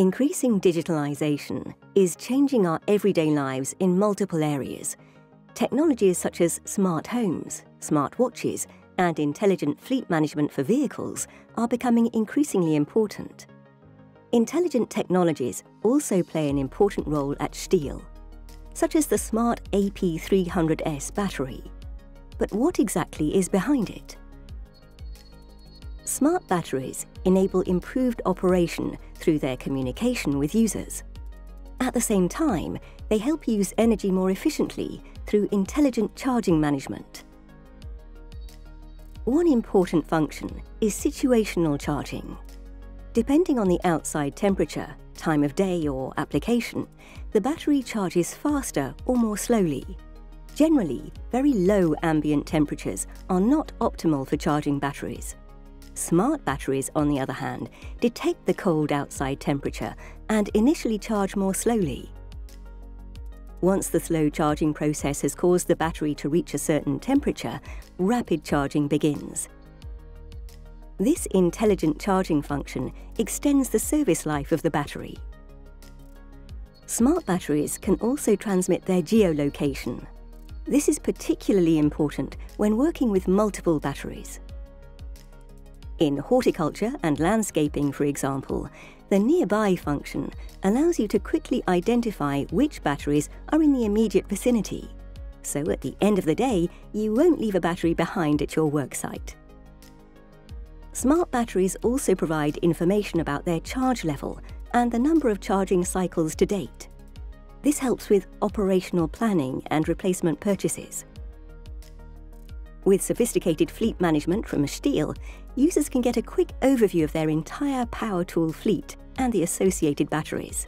Increasing digitalization is changing our everyday lives in multiple areas. Technologies such as smart homes, smart watches, and intelligent fleet management for vehicles are becoming increasingly important. Intelligent technologies also play an important role at Stihl, such as the smart AP300S battery. But what exactly is behind it? Smart batteries enable improved operation through their communication with users. At the same time, they help use energy more efficiently through intelligent charging management. One important function is situational charging. Depending on the outside temperature, time of day or application, the battery charges faster or more slowly. Generally, very low ambient temperatures are not optimal for charging batteries. Smart batteries, on the other hand, detect the cold outside temperature and initially charge more slowly. Once the slow charging process has caused the battery to reach a certain temperature, rapid charging begins. This intelligent charging function extends the service life of the battery. Smart batteries can also transmit their geolocation. This is particularly important when working with multiple batteries. In horticulture and landscaping, for example, the nearby function allows you to quickly identify which batteries are in the immediate vicinity. So at the end of the day, you won't leave a battery behind at your worksite. Smart batteries also provide information about their charge level and the number of charging cycles to date. This helps with operational planning and replacement purchases. With sophisticated fleet management from Stihl, users can get a quick overview of their entire power tool fleet and the associated batteries.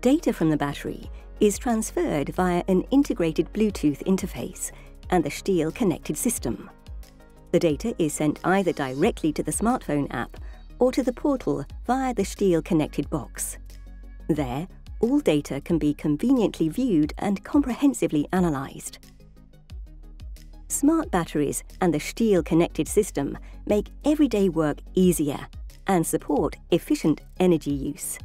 Data from the battery is transferred via an integrated Bluetooth interface and the Stihl connected system. The data is sent either directly to the smartphone app or to the portal via the Stihl connected box. There, all data can be conveniently viewed and comprehensively analysed. Smart batteries and the Stihl connected system make everyday work easier and support efficient energy use.